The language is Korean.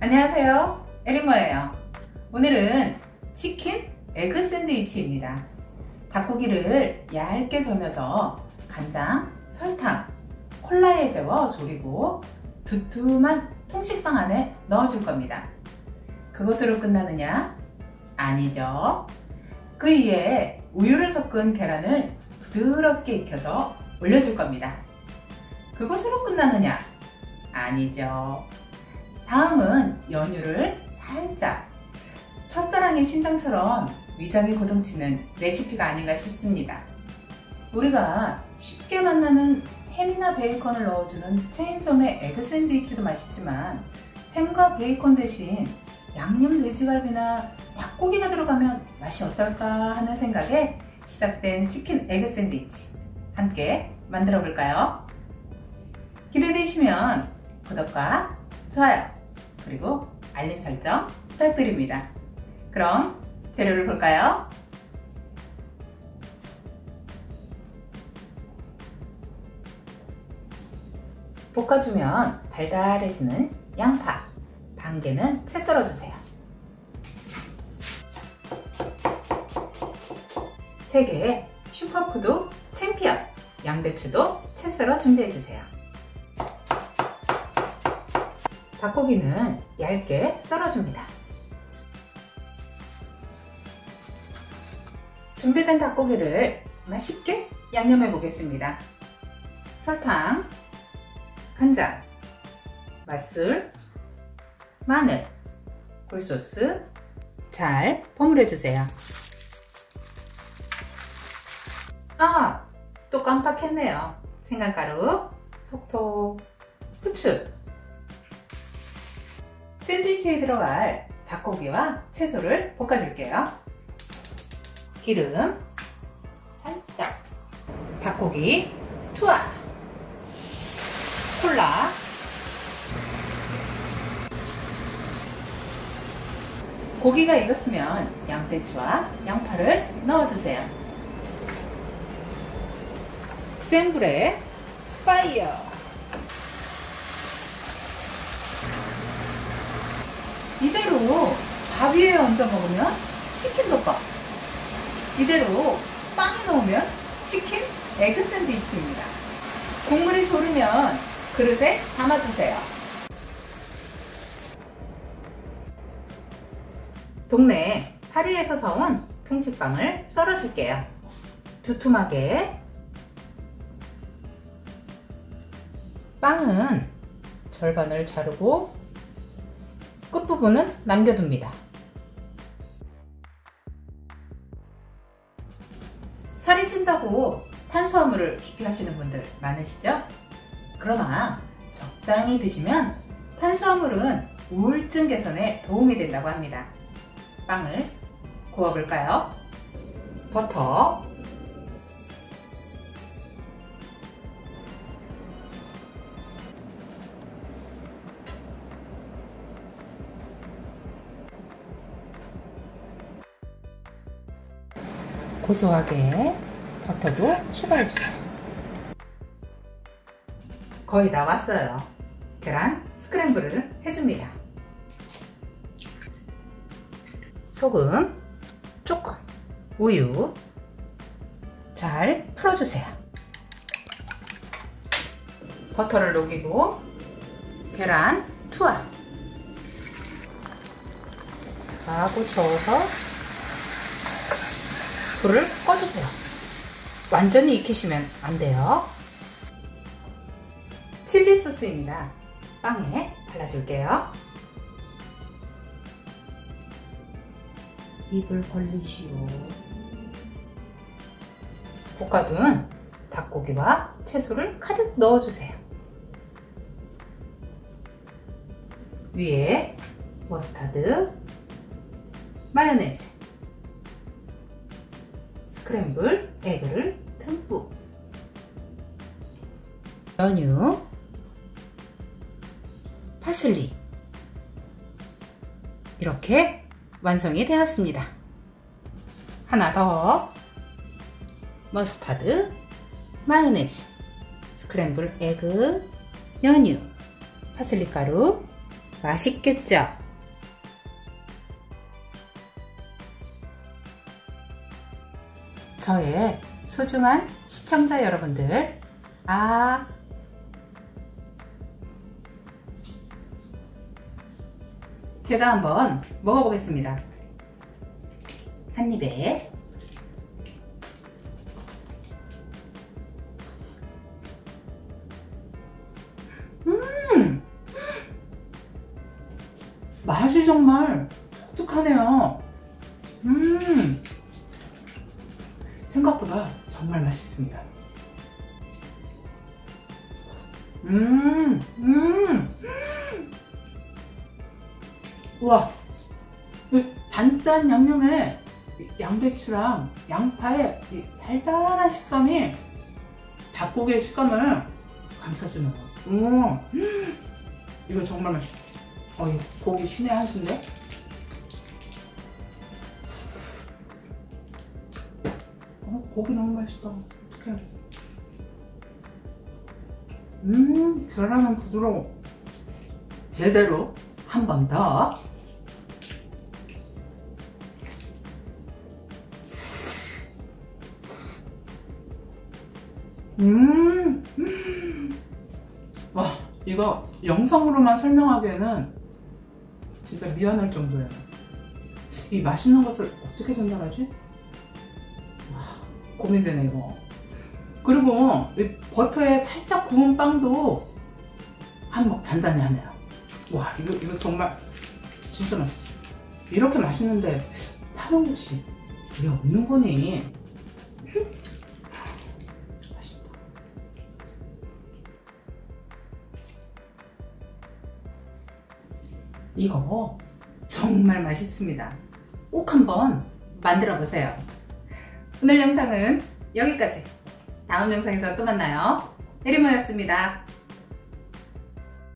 안녕하세요. 에리모예요. 오늘은 치킨 에그 샌드위치입니다. 닭고기를 얇게 절면서 간장, 설탕, 콜라에 재워 졸이고 두툼한 통식빵 안에 넣어줄 겁니다. 그것으로 끝나느냐? 아니죠. 그 위에 우유를 섞은 계란을 부드럽게 익혀서 올려줄 겁니다. 그것으로 끝나느냐? 아니죠 다음은 연유를 살짝 첫사랑의 심장처럼 위장이 고동치는 레시피가 아닌가 싶습니다. 우리가 쉽게 만나는 햄이나 베이컨을 넣어주는 체인점의 에그 샌드위치도 맛있지만 햄과 베이컨 대신 양념 돼지갈비나 닭고기가 들어가면 맛이 어떨까 하는 생각에 시작된 치킨 에그 샌드위치 함께 만들어 볼까요? 기대되시면 구독과 좋아요 그리고 알림 설정 부탁드립니다. 그럼 재료를 볼까요? 볶아주면 달달해지는 양파 반 개는 채 썰어주세요. 3개의 슈퍼푸드 챔피언 양배추도 채 썰어 준비해주세요. 닭고기는 얇게 썰어줍니다. 준비된 닭고기를 맛있게 양념해 보겠습니다. 설탕, 간장, 맛술, 마늘, 굴소스 잘 버무려 주세요. 아, 또 깜빡했네요. 생강가루, 톡톡, 후추, 샌드위치에 들어갈 닭고기와 채소를 볶아줄게요. 기름 살짝 닭고기 투하 콜라 고기가 익었으면 양배추와 양파를 넣어주세요. 센 불에 파이어 이대로 밥 위에 얹어 먹으면 치킨 덮밥. 이대로 빵에 넣으면 치킨 에그 샌드위치입니다. 국물이 졸으면 그릇에 담아주세요. 동네 파리에서 사온 통식빵을 썰어줄게요. 두툼하게. 빵은 절반을 자르고 끝부분은 남겨둡니다. 살이 찐다고 탄수화물을 기피하시는 분들 많으시죠? 그러나 적당히 드시면 탄수화물은 우울증 개선에 도움이 된다고 합니다. 빵을 구워볼까요? 버터 고소하게 버터도 추가해주세요. 거의 다 왔어요. 계란 스크램블을 해줍니다. 소금, 조금, 우유 잘 풀어주세요. 버터를 녹이고 계란 투하 하고 저어서 불을 꺼주세요. 완전히 익히시면 안 돼요. 칠리 소스입니다. 빵에 발라줄게요. 입을 벌리시오. 볶아둔 닭고기와 채소를 가득 넣어주세요. 위에 머스타드, 마요네즈, 스크램블 에그를 듬뿍. 연유 파슬리. 이렇게 완성이 되었습니다. 하나 더. 머스타드 마요네즈 스크램블 에그 연유 파슬리 가루. 맛있겠죠? 저의 소중한 시청자 여러분들, 아, 제가 한번 먹어보겠습니다. 한 입에. 음! 맛이 정말 독특하네요. 음! 정말 맛있습니다. 음, 음, 우와, 그 단짠 양념에 양배추랑 양파의 이 달달한 식감이 닭고기의 식감을 감싸주는 거. 음, 이거 정말 맛있어. 어, 이 고기 신의 한 수인데? 고기 너무 맛있다. 어떡해. 음, 계란은 부드러워. 제대로 한 번 더. 음, 와, 이거 영상으로만 설명하기에는 진짜 미안할 정도예요. 이 맛있는 것을 어떻게 전달하지? 와, 고민되네, 이거. 그리고 이 버터에 살짝 구운 빵도 한몫 단단히 하네요. 와, 이거, 이거 정말 진짜 맛있어. 이렇게 맛있는데 파는 곳이 왜 없는 거니? 맛있다. 이거 정말 맛있습니다. 꼭 한번 만들어 보세요. 오늘 영상은 여기까지. 다음 영상에서 또 만나요. 대리모였습니다.